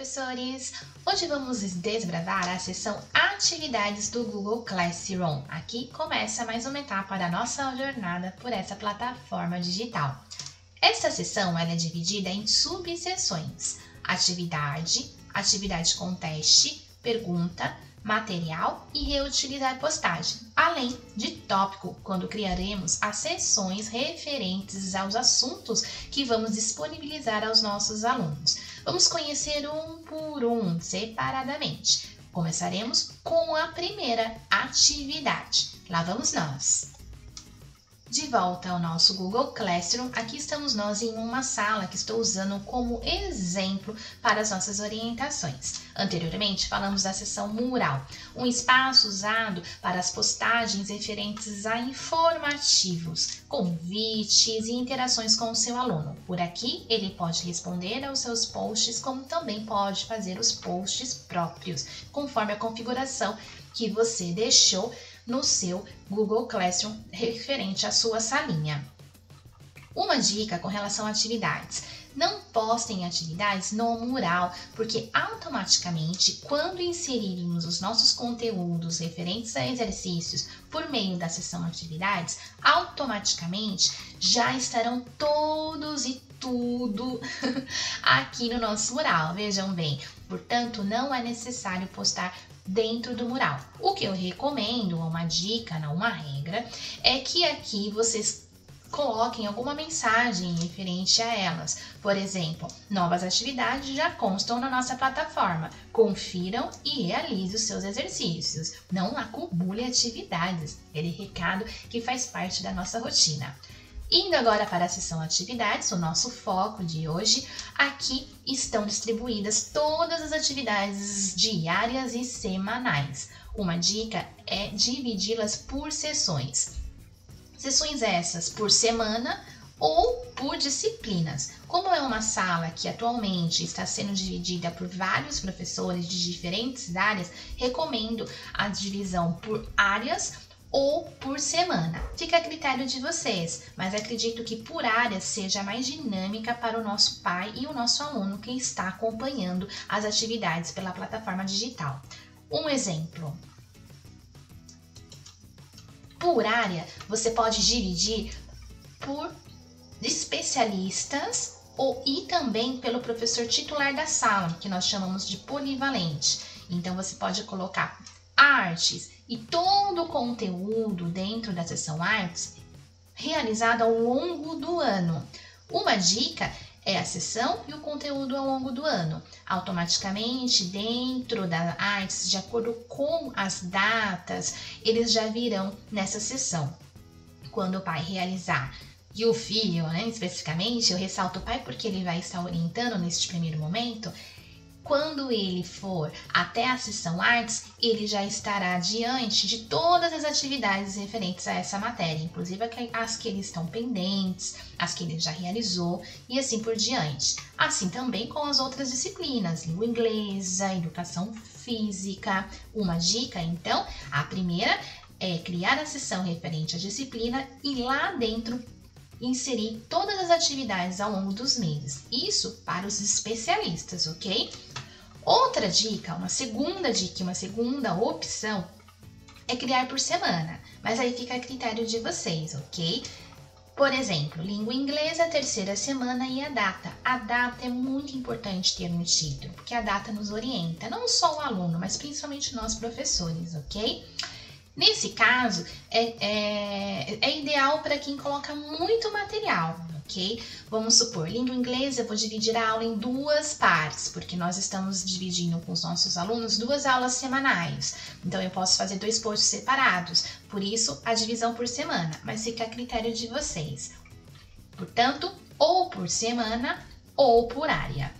professores! Hoje vamos desbravar a seção Atividades do Google Classroom. Aqui começa mais uma etapa da nossa jornada por essa plataforma digital. Esta seção é dividida em subseções: atividade, atividade com teste, pergunta, material e reutilizar postagem, além de tópico, quando criaremos as sessões referentes aos assuntos que vamos disponibilizar aos nossos alunos. Vamos conhecer um por um, separadamente. Começaremos com a primeira atividade. Lá vamos nós! De volta ao nosso Google Classroom, aqui estamos nós em uma sala que estou usando como exemplo para as nossas orientações. Anteriormente, falamos da seção mural, um espaço usado para as postagens referentes a informativos, convites e interações com o seu aluno. Por aqui, ele pode responder aos seus posts, como também pode fazer os posts próprios, conforme a configuração que você deixou no seu Google Classroom referente à sua salinha. Uma dica com relação a atividades. Não postem atividades no mural, porque automaticamente, quando inserirmos os nossos conteúdos referentes a exercícios por meio da seção atividades, automaticamente já estarão todos e tudo aqui no nosso mural. Vejam bem, portanto, não é necessário postar dentro do mural. O que eu recomendo, uma dica, não uma regra, é que aqui vocês coloquem alguma mensagem referente a elas. Por exemplo, novas atividades já constam na nossa plataforma. Confiram e realize os seus exercícios. Não acumule atividades. Aquele recado que faz parte da nossa rotina. Indo agora para a seção atividades, o nosso foco de hoje, aqui estão distribuídas todas as atividades diárias e semanais. Uma dica é dividi-las por sessões. Sessões essas por semana ou por disciplinas. Como é uma sala que atualmente está sendo dividida por vários professores de diferentes áreas, recomendo a divisão por áreas ou por semana. Fica a critério de vocês, mas acredito que por área seja mais dinâmica para o nosso pai e o nosso aluno que está acompanhando as atividades pela plataforma digital. Um exemplo. Por área, você pode dividir por especialistas ou e também pelo professor titular da sala, que nós chamamos de polivalente. Então você pode colocar artes e todo o conteúdo dentro da seção artes realizado ao longo do ano. Uma dica é a sessão e o conteúdo ao longo do ano. Automaticamente, dentro da artes, de acordo com as datas, eles já virão nessa sessão. Quando o pai realizar e o filho, né, especificamente, eu ressalto o pai porque ele vai estar orientando neste primeiro momento, quando ele for até a sessão artes, ele já estará diante de todas as atividades referentes a essa matéria, inclusive as que ele estão pendentes, as que ele já realizou e assim por diante. Assim também com as outras disciplinas, língua inglesa, educação física. Uma dica, então, a primeira é criar a sessão referente à disciplina e lá dentro inserir todas as atividades ao longo dos meses. Isso para os especialistas, ok? Outra dica, uma segunda dica, uma segunda opção é criar por semana, mas aí fica a critério de vocês, ok? Por exemplo, língua inglesa, terceira semana e a data. A data é muito importante ter no título, porque a data nos orienta, não só o aluno, mas principalmente nós professores, ok? Nesse caso, é, é, é ideal para quem coloca muito material, ok? Vamos supor, língua inglesa, eu vou dividir a aula em duas partes, porque nós estamos dividindo com os nossos alunos duas aulas semanais. Então, eu posso fazer dois posts separados, por isso a divisão por semana, mas fica a critério de vocês. Portanto, ou por semana ou por área.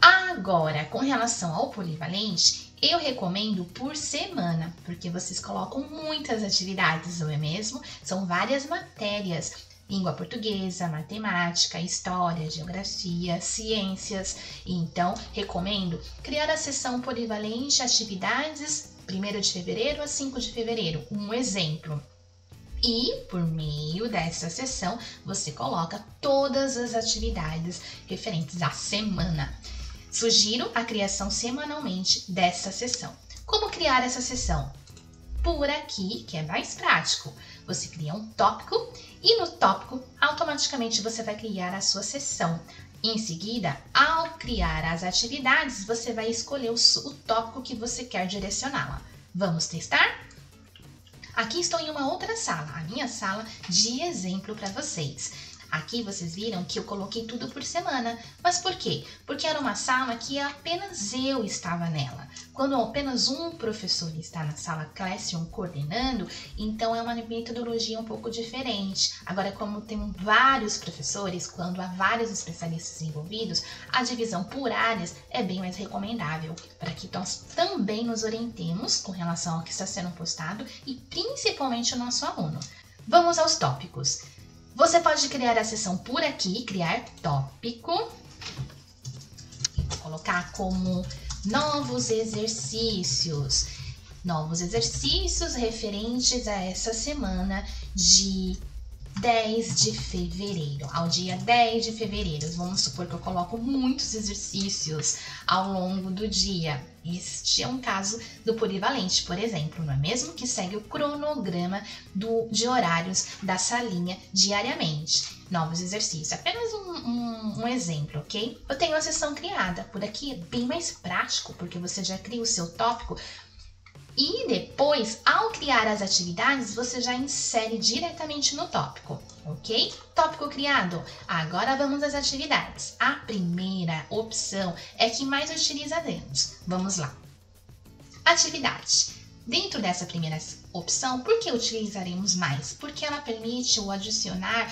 Agora, com relação ao polivalente, eu recomendo por semana, porque vocês colocam muitas atividades, não é mesmo? São várias matérias. Língua portuguesa, matemática, história, geografia, ciências. Então, recomendo criar a sessão polivalente atividades 1 de fevereiro a 5 de fevereiro. Um exemplo. E por meio dessa sessão, você coloca todas as atividades referentes à semana. Sugiro a criação semanalmente dessa sessão. Como criar essa sessão? Por aqui, que é mais prático. Você cria um tópico e no tópico automaticamente você vai criar a sua sessão. Em seguida, ao criar as atividades, você vai escolher o, o tópico que você quer direcioná-la. Vamos testar? Aqui estou em uma outra sala, a minha sala de exemplo para vocês. Aqui vocês viram que eu coloquei tudo por semana. Mas por quê? Porque era uma sala que apenas eu estava nela. Quando apenas um professor está na sala Classroom coordenando, então é uma metodologia um pouco diferente. Agora, como tem vários professores, quando há vários especialistas envolvidos, a divisão por áreas é bem mais recomendável para que nós também nos orientemos com relação ao que está sendo postado e principalmente o nosso aluno. Vamos aos tópicos. Você pode criar a sessão por aqui, criar tópico. Colocar como novos exercícios. Novos exercícios referentes a essa semana de 10 de fevereiro, ao dia 10 de fevereiro. Vamos supor que eu coloco muitos exercícios ao longo do dia. Este é um caso do polivalente, por exemplo, não é mesmo? Que segue o cronograma do, de horários da salinha diariamente. Novos exercícios. Apenas um, um, um exemplo, ok? Eu tenho a sessão criada. Por aqui é bem mais prático, porque você já cria o seu tópico e depois, ao criar as atividades, você já insere diretamente no tópico, ok? Tópico criado. Agora vamos às atividades. A primeira opção é que mais utilizaremos. Vamos lá. Atividade. Dentro dessa primeira opção, por que utilizaremos mais? Porque ela permite o adicionar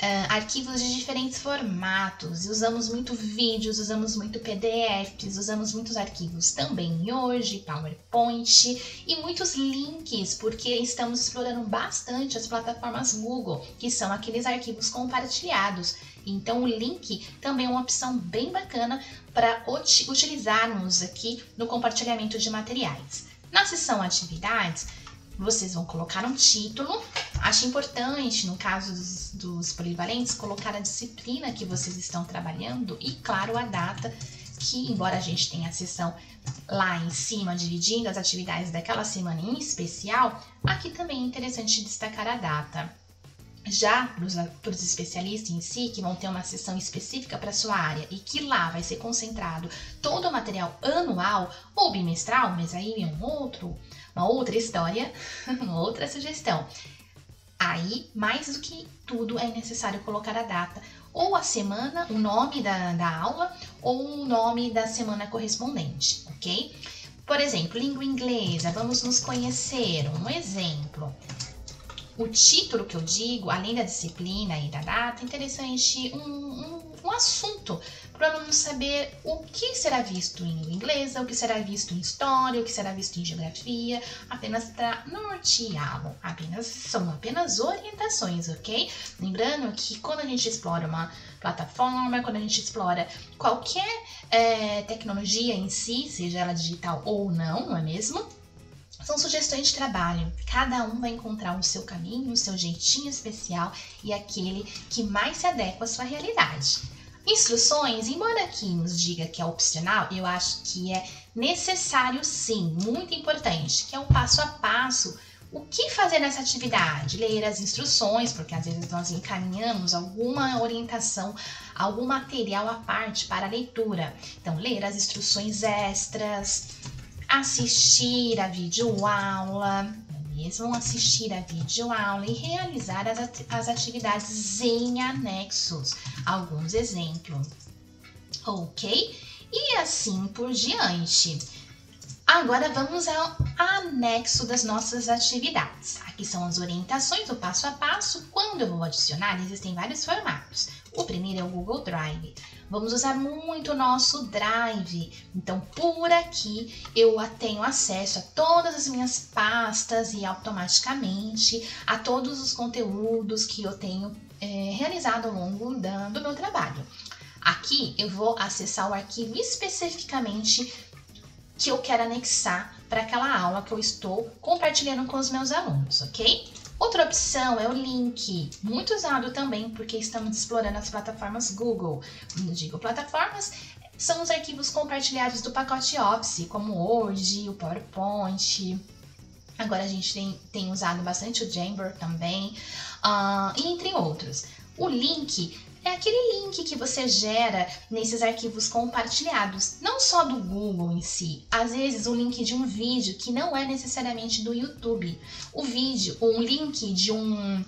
uh, arquivos de diferentes formatos. Usamos muito vídeos, usamos muito PDFs, usamos muitos arquivos também hoje, PowerPoint e muitos links, porque estamos explorando bastante as plataformas Google, que são aqueles arquivos compartilhados. Então, o link também é uma opção bem bacana para utilizarmos aqui no compartilhamento de materiais. Na seção Atividades, vocês vão colocar um título. Acho importante, no caso dos, dos polivalentes, colocar a disciplina que vocês estão trabalhando e, claro, a data que, embora a gente tenha a sessão lá em cima, dividindo as atividades daquela semana em especial, aqui também é interessante destacar a data. Já para os especialistas em si, que vão ter uma sessão específica para sua área e que lá vai ser concentrado todo o material anual ou bimestral, mas aí é um outro, uma outra história, uma outra sugestão. Aí, mais do que tudo, é necessário colocar a data, ou a semana, o nome da, da aula, ou o nome da semana correspondente, ok? Por exemplo, língua inglesa, vamos nos conhecer. Um exemplo o título que eu digo, além da disciplina e da data, é interessante um, um, um assunto para o aluno saber o que será visto em língua inglesa, o que será visto em história, o que será visto em geografia, apenas para norteá-lo. Apenas, são apenas orientações, ok? Lembrando que quando a gente explora uma plataforma, quando a gente explora qualquer é, tecnologia em si, seja ela digital ou não, não é mesmo? São sugestões de trabalho. Cada um vai encontrar o seu caminho, o seu jeitinho especial e aquele que mais se adequa à sua realidade. Instruções, embora aqui nos diga que é opcional, eu acho que é necessário sim, muito importante, que é o passo a passo. O que fazer nessa atividade? Ler as instruções, porque às vezes nós encaminhamos alguma orientação, algum material à parte para a leitura. Então, ler as instruções extras, assistir a videoaula, mesmo assistir a videoaula e realizar as, as atividades em anexos. Alguns exemplos, ok? E assim por diante. Agora vamos ao anexo das nossas atividades. Aqui são as orientações, o passo a passo. Quando eu vou adicionar, existem vários formatos. O primeiro é o Google Drive. Vamos usar muito o nosso Drive. Então, por aqui eu tenho acesso a todas as minhas pastas e automaticamente a todos os conteúdos que eu tenho é, realizado ao longo do meu trabalho. Aqui eu vou acessar o arquivo especificamente que eu quero anexar para aquela aula que eu estou compartilhando com os meus alunos, ok? Outra opção é o link, muito usado também porque estamos explorando as plataformas Google. Quando digo plataformas, são os arquivos compartilhados do pacote Office, como o Word, o PowerPoint. Agora a gente tem, tem usado bastante o Jamboard também, uh, entre outros. O link é aquele link que você gera nesses arquivos compartilhados, não só do Google em si, às vezes o link de um vídeo que não é necessariamente do YouTube, o vídeo, ou um link de um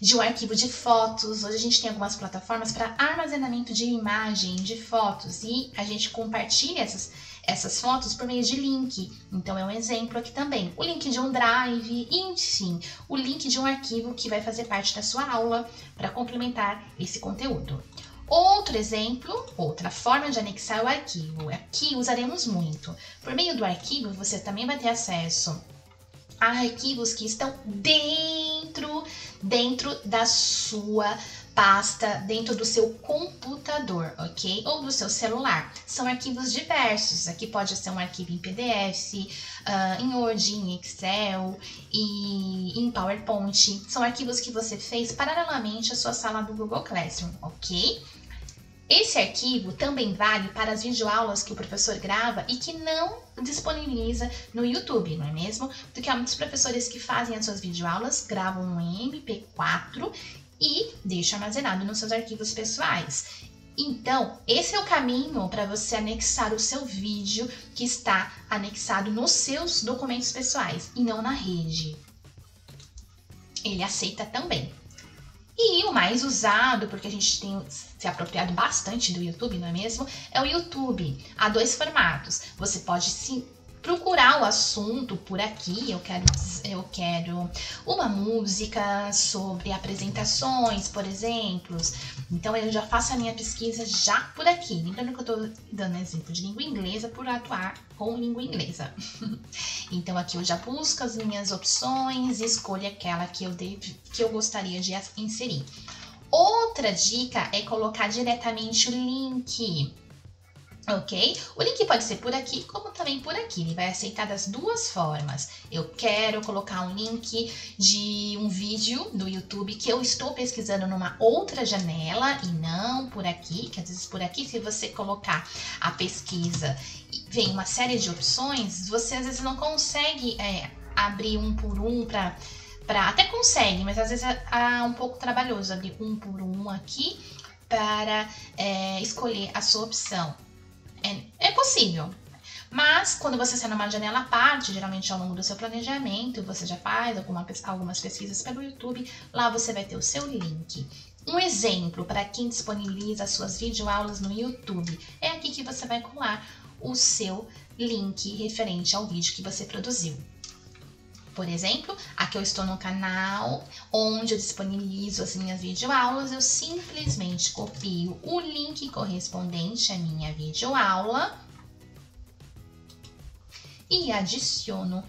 de um arquivo de fotos. Hoje a gente tem algumas plataformas para armazenamento de imagem, de fotos, e a gente compartilha essas, essas fotos por meio de link. Então é um exemplo aqui também. O link de um drive, enfim, o link de um arquivo que vai fazer parte da sua aula para complementar esse conteúdo. Outro exemplo, outra forma de anexar o arquivo, aqui usaremos muito. Por meio do arquivo, você também vai ter acesso a arquivos que estão dentro, dentro da sua pasta dentro do seu computador, ok? Ou do seu celular. São arquivos diversos. Aqui pode ser um arquivo em PDF, uh, ah, em Word, em Excel e em PowerPoint. São arquivos que você fez paralelamente à sua sala do Google Classroom, ok? Esse arquivo também vale para as videoaulas que o professor grava e que não disponibiliza no YouTube, não é mesmo? Porque há muitos professores que fazem as suas videoaulas, gravam em MP4 e deixa armazenado nos seus arquivos pessoais. Então, esse é o caminho para você anexar o seu vídeo que está anexado nos seus documentos pessoais e não na rede. Ele aceita também. E o mais usado, porque a gente tem se apropriado bastante do YouTube, não é mesmo? É o YouTube. Há dois formatos. Você pode se procurar o assunto por aqui. Eu quero, eu quero uma música sobre apresentações, por exemplo. Então eu já faço a minha pesquisa já por aqui. Lembrando que eu estou dando exemplo de língua inglesa por atuar com língua inglesa. então aqui eu já busco as minhas opções e escolho aquela que eu, devo, que eu gostaria de inserir. Outra dica é colocar diretamente o link ok? O link pode ser por aqui, como também por aqui. Ele vai aceitar das duas formas. Eu quero colocar um link de um vídeo do YouTube que eu estou pesquisando numa outra janela e não por aqui, que às vezes por aqui, se você colocar a pesquisa e vem uma série de opções, você às vezes não consegue é, abrir um por um para para até consegue, mas às vezes é, é um pouco trabalhoso abrir um por um aqui para é, escolher a sua opção. É, é possível. Mas quando você sai numa janela à parte, geralmente ao longo do seu planejamento, você já faz alguma, algumas pesquisas pelo YouTube, lá você vai ter o seu link. Um exemplo para quem disponibiliza suas videoaulas no YouTube é aqui que você vai colar o seu link referente ao vídeo que você produziu. Por exemplo, aqui eu estou no canal onde eu disponibilizo as minhas videoaulas, eu simplesmente copio o link correspondente à minha videoaula e adiciono.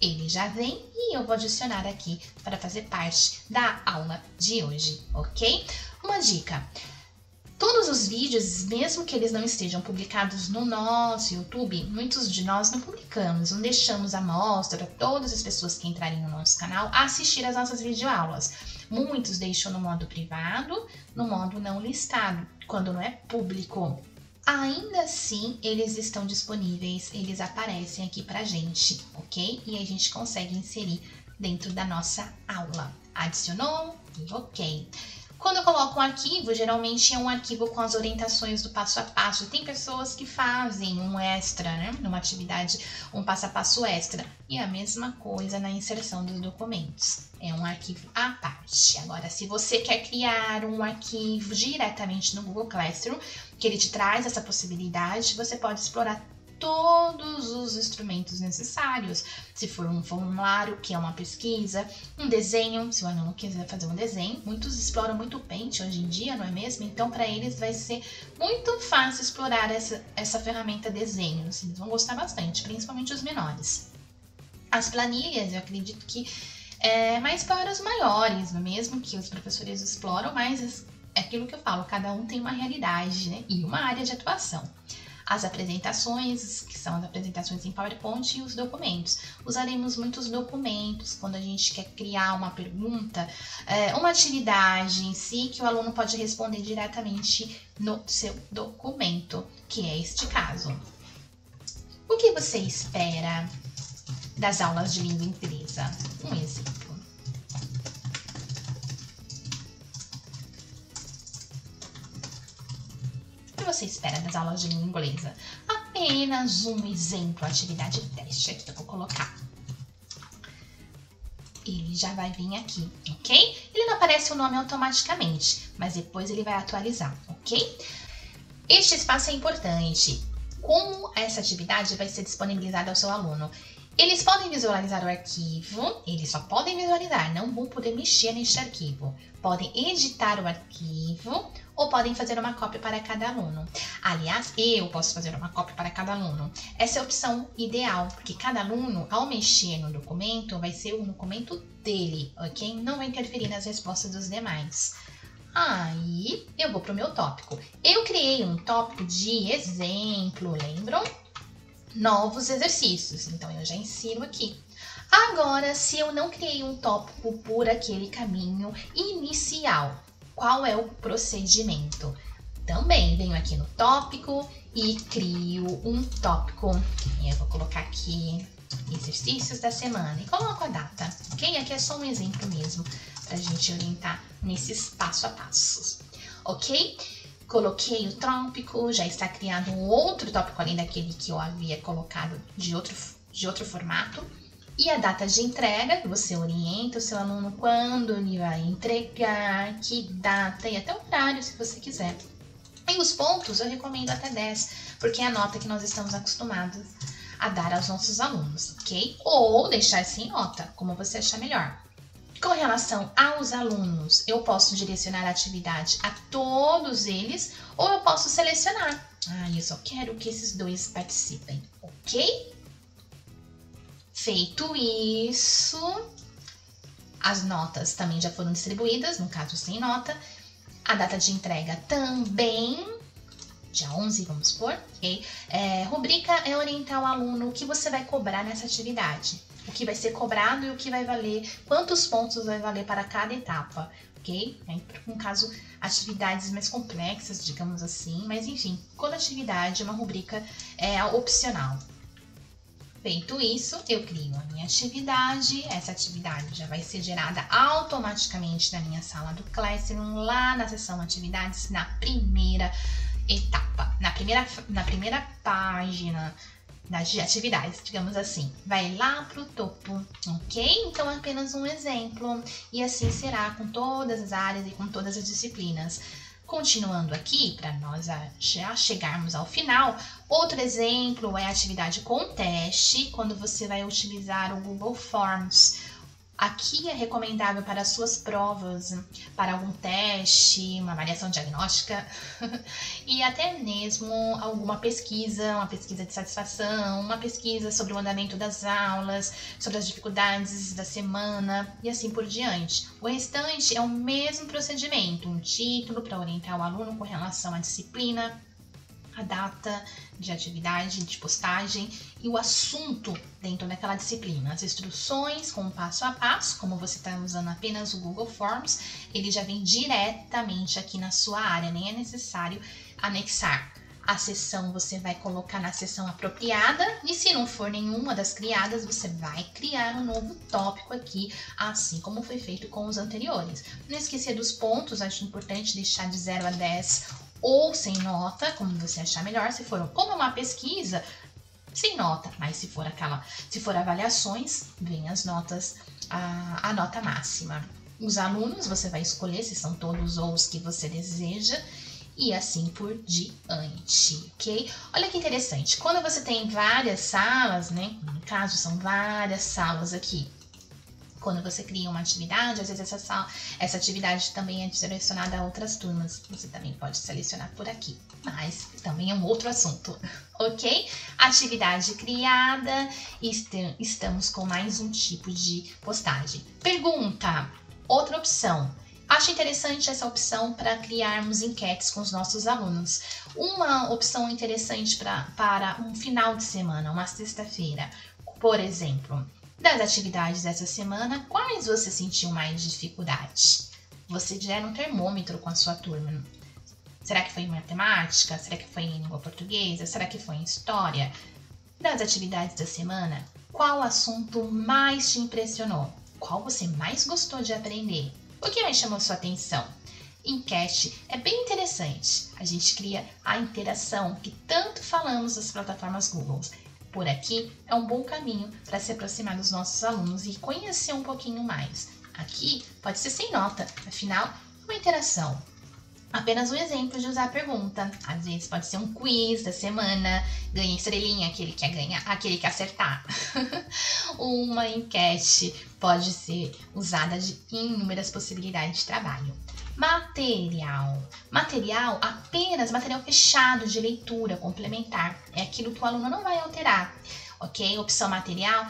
Ele já vem e eu vou adicionar aqui para fazer parte da aula de hoje, ok? Uma dica. Todos os vídeos, mesmo que eles não estejam publicados no nosso YouTube, muitos de nós não publicamos, não deixamos a mostra para todas as pessoas que entrarem no nosso canal assistir as nossas videoaulas. Muitos deixam no modo privado, no modo não listado, quando não é público. Ainda assim, eles estão disponíveis, eles aparecem aqui pra gente, ok? E a gente consegue inserir dentro da nossa aula. Adicionou? Ok. Quando eu coloco um arquivo, geralmente é um arquivo com as orientações do passo a passo. Tem pessoas que fazem um extra, né? Numa atividade, um passo a passo extra. E a mesma coisa na inserção dos documentos. É um arquivo à parte. Agora, se você quer criar um arquivo diretamente no Google Classroom, que ele te traz essa possibilidade, você pode explorar todos os instrumentos necessários. Se for um formulário, que é uma pesquisa, um desenho, se o aluno quiser fazer um desenho, muitos exploram muito o Paint hoje em dia, não é mesmo? Então, para eles vai ser muito fácil explorar essa, essa ferramenta desenhos. Eles vão gostar bastante, principalmente os menores. As planilhas, eu acredito que é mais para os maiores, não é mesmo? Que os professores exploram, mas é aquilo que eu falo, cada um tem uma realidade né? e uma área de atuação. As apresentações, que são as apresentações em PowerPoint, e os documentos. Usaremos muitos documentos quando a gente quer criar uma pergunta, é, uma atividade em si que o aluno pode responder diretamente no seu documento, que é este caso. O que você espera das aulas de língua inglesa? Um exemplo. Você espera das aulas de língua inglesa? Apenas um exemplo, atividade teste aqui eu vou colocar. Ele já vai vir aqui, ok? Ele não aparece o nome automaticamente, mas depois ele vai atualizar, ok? Este espaço é importante como essa atividade vai ser disponibilizada ao seu aluno. Eles podem visualizar o arquivo, eles só podem visualizar, não vão poder mexer neste arquivo. Podem editar o arquivo ou podem fazer uma cópia para cada aluno. Aliás, eu posso fazer uma cópia para cada aluno. Essa é a opção ideal, porque cada aluno, ao mexer no documento, vai ser o documento dele, ok? Não vai interferir nas respostas dos demais. Aí eu vou para o meu tópico. Eu criei um tópico de exemplo, lembram? Novos exercícios. Então eu já ensino aqui. Agora, se eu não criei um tópico por aquele caminho inicial, qual é o procedimento? Também venho aqui no tópico e crio um tópico. Eu vou colocar aqui exercícios da semana e coloco a data, ok? Aqui é só um exemplo mesmo para a gente orientar nesses passo a passos, ok? Coloquei o tópico, já está criado um outro tópico além daquele que eu havia colocado de outro, de outro formato. E a data de entrega, você orienta o seu aluno quando ele vai entregar, que data e até o horário, se você quiser. E os pontos eu recomendo até 10, porque é a nota que nós estamos acostumados a dar aos nossos alunos, ok? Ou deixar sem nota, como você achar melhor. Com relação aos alunos, eu posso direcionar a atividade a todos eles ou eu posso selecionar. Ah, eu só quero que esses dois participem, ok? Feito isso, as notas também já foram distribuídas, no caso sem nota. A data de entrega também, dia 11, vamos supor. Okay? É, rubrica é orientar o aluno o que você vai cobrar nessa atividade o que vai ser cobrado e o que vai valer, quantos pontos vai valer para cada etapa, ok? No caso, atividades mais complexas, digamos assim, mas enfim, toda atividade, uma rubrica é opcional. Feito isso, eu crio a minha atividade. Essa atividade já vai ser gerada automaticamente na minha sala do Classroom, lá na seção atividades, na primeira etapa, na primeira, na primeira página das atividades, digamos assim. Vai lá para o topo, ok? Então, é apenas um exemplo. E assim será com todas as áreas e com todas as disciplinas. Continuando aqui, para nós já chegarmos ao final, outro exemplo é a atividade com teste, quando você vai utilizar o Google Forms. Aqui é recomendável para suas provas, para algum teste, uma avaliação diagnóstica e até mesmo alguma pesquisa, uma pesquisa de satisfação, uma pesquisa sobre o andamento das aulas, sobre as dificuldades da semana e assim por diante. O restante é o mesmo procedimento, um título para orientar o aluno com relação à disciplina, a data de atividade, de postagem e o assunto dentro daquela disciplina. As instruções com passo a passo, como você está usando apenas o Google Forms, ele já vem diretamente aqui na sua área, nem é necessário anexar. A sessão você vai colocar na sessão apropriada e se não for nenhuma das criadas, você vai criar um novo tópico aqui, assim como foi feito com os anteriores. Não esquecer dos pontos, acho importante deixar de 0 a 10 ou sem nota, como você achar melhor. Se for como uma pesquisa, sem nota, mas se for aquela, se for avaliações, vem as notas, a, a nota máxima. Os alunos você vai escolher se são todos ou os que você deseja e assim por diante, ok? Olha que interessante, quando você tem várias salas, né? No caso, são várias salas aqui. Quando você cria uma atividade, às vezes essa, essa atividade também é direcionada a outras turmas. Você também pode selecionar por aqui, mas também é um outro assunto, ok? Atividade criada, estamos com mais um tipo de postagem. Pergunta, outra opção. Acho interessante essa opção para criarmos enquetes com os nossos alunos. Uma opção interessante pra, para um final de semana, uma sexta-feira, por exemplo. Das atividades dessa semana, quais você sentiu mais dificuldade? Você gera um termômetro com a sua turma. Será que foi em matemática? Será que foi em língua portuguesa? Será que foi em história? Das atividades da semana, qual assunto mais te impressionou? Qual você mais gostou de aprender? O que mais chamou sua atenção? Enquete é bem interessante. A gente cria a interação que tanto falamos das plataformas Google. Por aqui é um bom caminho para se aproximar dos nossos alunos e conhecer um pouquinho mais. Aqui pode ser sem nota, afinal, uma interação. Apenas um exemplo de usar a pergunta. Às vezes pode ser um quiz da semana, ganha estrelinha, aquele que ganha, aquele que acertar. Uma enquete pode ser usada de inúmeras possibilidades de trabalho. Material. Material apenas material fechado de leitura complementar. É aquilo que o aluno não vai alterar. Ok? Opção material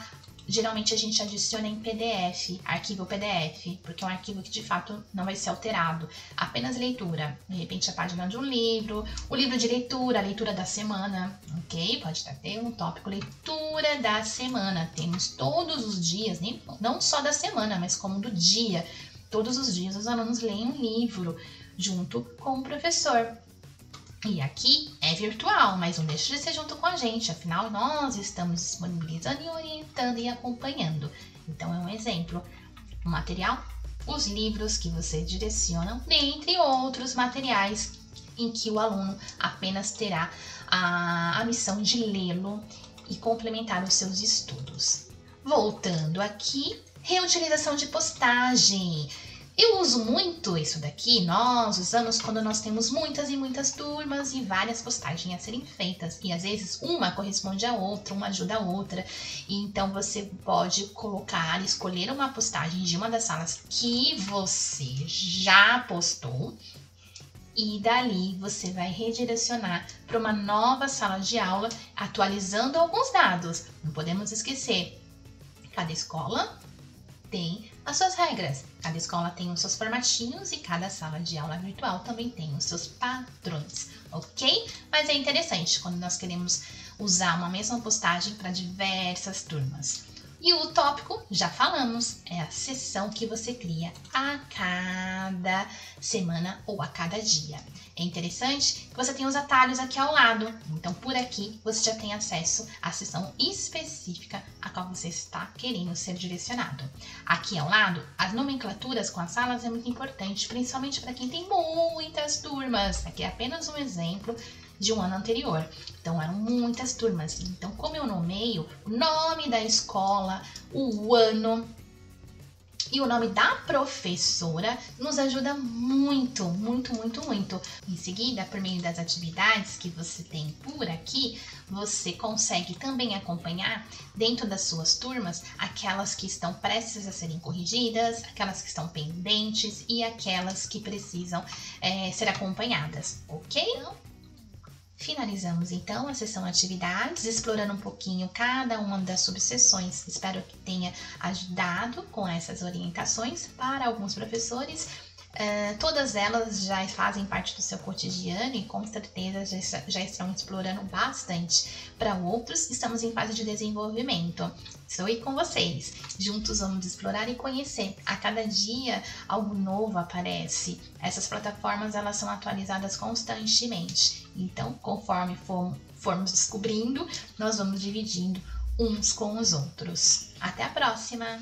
geralmente a gente adiciona em PDF, arquivo PDF, porque é um arquivo que de fato não vai ser alterado. Apenas leitura. De repente a página de um livro, o livro de leitura, a leitura da semana, ok? Pode ter um tópico leitura da semana. Temos todos os dias, nem, não só da semana, mas como do dia. Todos os dias os alunos leem um livro junto com o professor. E aqui é virtual, mas não deixa de ser junto com a gente, afinal nós estamos disponibilizando e orientando e acompanhando. Então é um exemplo. O material, os livros que você direciona, dentre outros materiais em que o aluno apenas terá a, a missão de lê-lo e complementar os seus estudos. Voltando aqui, reutilização de postagem. Eu uso muito isso daqui, nós usamos quando nós temos muitas e muitas turmas e várias postagens a serem feitas. E às vezes uma corresponde à outra, uma ajuda a outra. E então você pode colocar, escolher uma postagem de uma das salas que você já postou. E dali você vai redirecionar para uma nova sala de aula, atualizando alguns dados. Não podemos esquecer, cada escola tem as suas regras. Cada escola tem os seus formatinhos e cada sala de aula virtual também tem os seus padrões, ok? Mas é interessante quando nós queremos usar uma mesma postagem para diversas turmas. E o tópico, já falamos, é a sessão que você cria a cada semana ou a cada dia. É interessante que você tem os atalhos aqui ao lado. Então, por aqui, você já tem acesso à sessão específica a qual você está querendo ser direcionado. Aqui ao lado, as nomenclaturas com as salas é muito importante, principalmente para quem tem muitas turmas. Aqui é apenas um exemplo de um ano anterior. Então eram muitas turmas. Então, como eu nomeio o nome da escola, o ano e o nome da professora nos ajuda muito, muito, muito, muito. Em seguida, por meio das atividades que você tem por aqui, você consegue também acompanhar dentro das suas turmas aquelas que estão prestes a serem corrigidas, aquelas que estão pendentes e aquelas que precisam é, ser acompanhadas, ok? Então, Finalizamos então a sessão atividades, explorando um pouquinho cada uma das subseções. Espero que tenha ajudado com essas orientações para alguns professores Uh, todas elas já fazem parte do seu cotidiano e com certeza já, já estão explorando bastante. Para outros, estamos em fase de desenvolvimento. Estou aí com vocês. Juntos vamos explorar e conhecer. A cada dia algo novo aparece. Essas plataformas elas são atualizadas constantemente. Então, conforme for, formos descobrindo, nós vamos dividindo uns com os outros. Até a próxima!